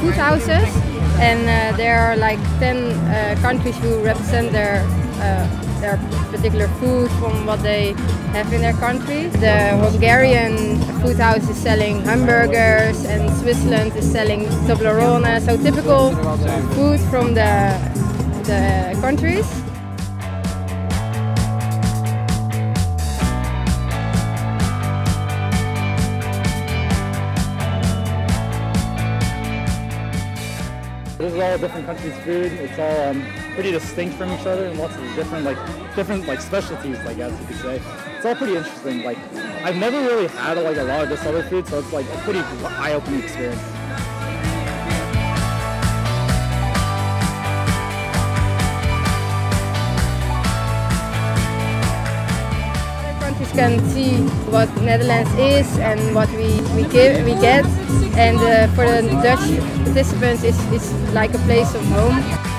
food houses, and uh, there are like 10 uh, countries who represent their uh, their particular food from what they have in their country. The Hungarian food house is selling hamburgers, and Switzerland is selling Toblerone. So typical food from the the countries. This is all different countries' food. It's all um, pretty distinct from each other and lots of different like different like specialties, I guess you could say. It's all pretty interesting. Like I've never really had like a lot of this other food, so it's like a pretty eye-opening experience. Countries can see what Netherlands is and what we, we give we get and uh, for the Dutch participants it's, it's like a place of home.